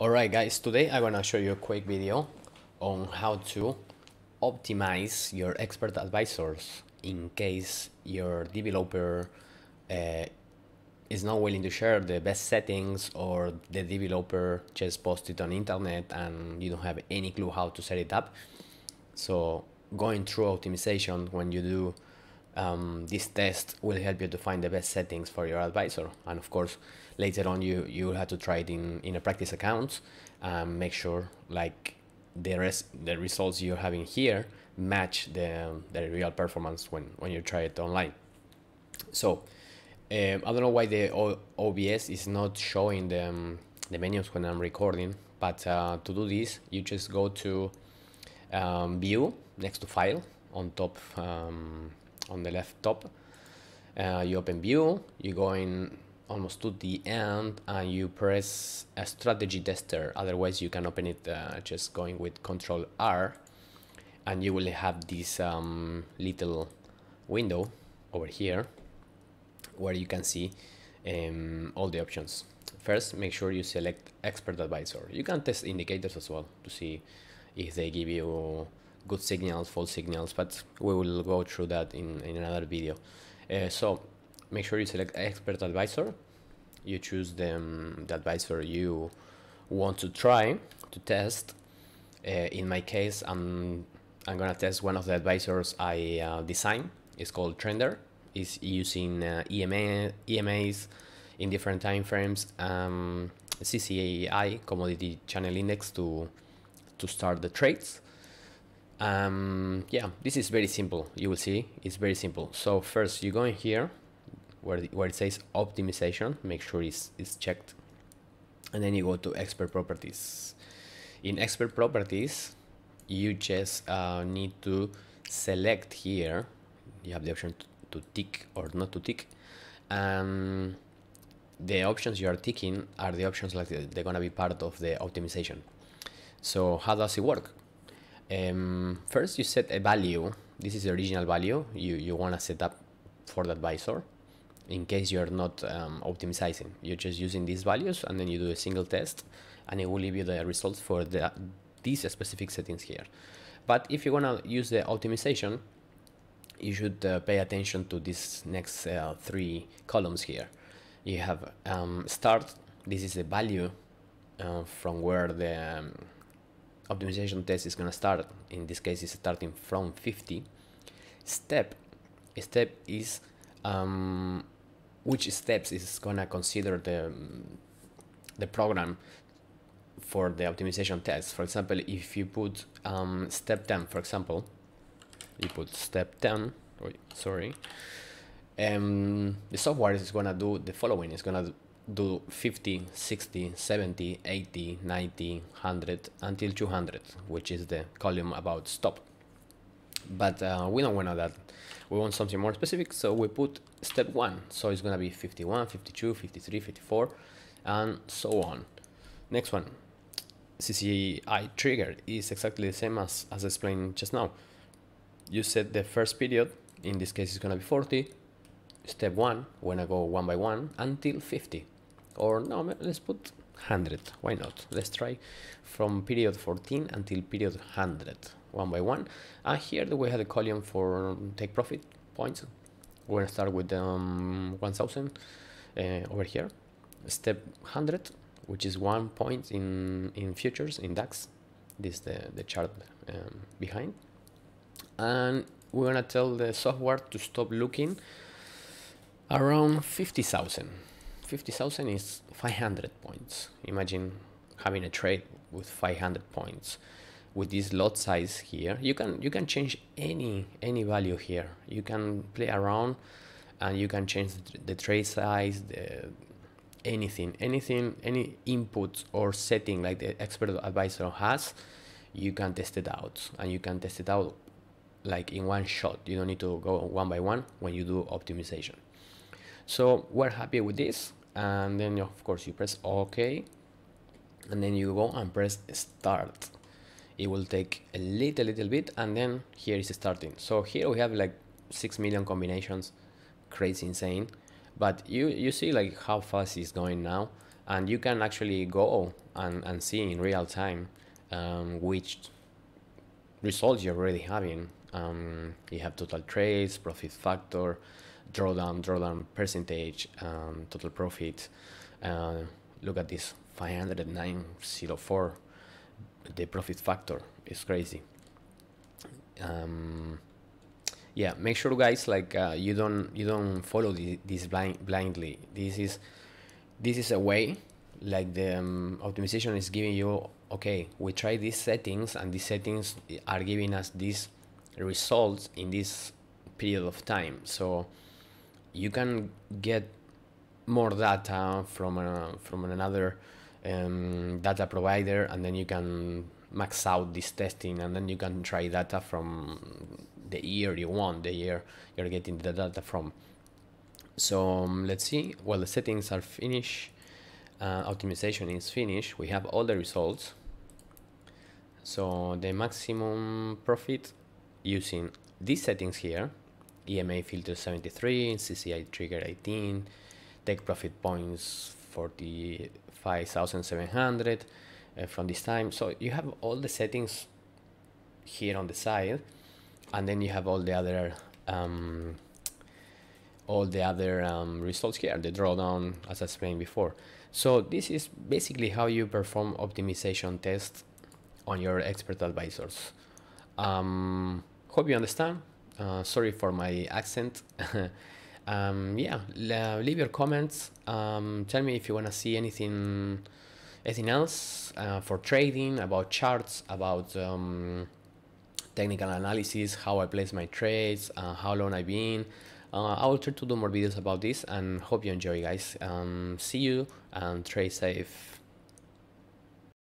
Alright guys, today I'm gonna show you a quick video on how to optimize your expert advisors in case your developer uh, is not willing to share the best settings or the developer just posted on internet and you don't have any clue how to set it up. So going through optimization when you do um, this test will help you to find the best settings for your advisor. And of course later on you you will have to try it in in a practice account and make sure like the rest the results you're having here match the the real performance when when you try it online. So um, I don't know why the o OBS is not showing the, um, the menus when I'm recording but uh, to do this you just go to um, view next to file on top um, on the left top. Uh, you open view you go in almost to the end and you press a strategy tester. Otherwise you can open it uh, just going with control R and you will have this um, little window over here where you can see um, all the options. First make sure you select expert advisor. You can test indicators as well to see if they give you good signals false signals but we will go through that in, in another video. Uh, so make sure you select expert advisor. You choose the, um, the advisor you want to try to test. Uh, in my case I'm I'm gonna test one of the advisors I uh, designed it's called Trender. It's using uh, EMA, EMAs in different time frames. Um, CCI commodity channel index to to start the trades um, yeah this is very simple you will see it's very simple so first you go in here where, the, where it says optimization, make sure it's, it's checked. And then you go to expert properties. In expert properties, you just uh, need to select here. You have the option to, to tick or not to tick. And the options you are ticking are the options like they're gonna be part of the optimization. So how does it work? Um, first, you set a value. This is the original value you, you want to set up for the advisor in case you're not um, optimizing. You're just using these values and then you do a single test and it will give you the results for the, these specific settings here. But if you want to use the optimization, you should uh, pay attention to these next uh, three columns here. You have um, start, this is the value uh, from where the um, optimization test is going to start. In this case, it's starting from 50. Step, step is um, which steps is gonna consider the the program for the optimization test. For example, if you put um, step 10, for example, you put step 10, sorry, um, the software is gonna do the following. It's gonna do 50, 60, 70, 80, 90, 100 until 200, which is the column about stop. But uh, we don't want that. We want something more specific so we put step one. So it's gonna be 51 52 53 54 and so on. Next one. CCI trigger is exactly the same as, as explained just now. You set the first period in this case it's gonna be 40 step one when I go one by one until 50 or no let's put 100 why not? Let's try from period 14 until period 100 one by one. And here we have a column for take profit points we're gonna start with um, 1000 uh, over here. Step 100 which is one point in in futures in DAX. This is the, the chart um, behind. And we're gonna tell the software to stop looking around 50,000 50,000 is 500 points. Imagine having a trade with 500 points. With this lot size here you can you can change any any value here. You can play around and you can change the, trade size the anything anything any input or setting like the expert advisor has you can test it out. And you can test it out like in one shot. You don't need to go one by one when you do optimization. So we're happy with this and then of course you press ok and then you go and press start. It will take a little little bit and then here is starting. So here we have like six million combinations. Crazy insane. But you you see like how fast it's going now and you can actually go and, and see in real time um, which results you're already having. Um, you have total trades, profit factor, drawdown, drawdown percentage, um, total profit. Uh, look at this 509.04. The profit factor is crazy. Um, yeah, make sure guys like uh, you don't you don't follow the, this blind, blindly. This is this is a way like the um, optimization is giving you okay we try these settings and these settings are giving us these results in this period of time so you can get more data from a, from another um, data provider and then you can max out this testing and then you can try data from the year you want the year you're getting the data from. So um, let's see. Well the settings are finished. Uh, optimization is finished. We have all the results. So the maximum profit using these settings here EMA filter 73 CCI trigger 18 take profit points 45,700 uh, from this time so you have all the settings here on the side and then you have all the other um, all the other um, results here the drawdown as I explained before so this is basically how you perform optimization tests on your expert advisors. Um, hope you understand. Uh, sorry for my accent. um, yeah, leave your comments. Um, tell me if you want to see anything, anything else uh, for trading, about charts, about um, technical analysis, how I place my trades, uh, how long I've been. Uh, I will try to do more videos about this and hope you enjoy guys. Um, see you and trade safe.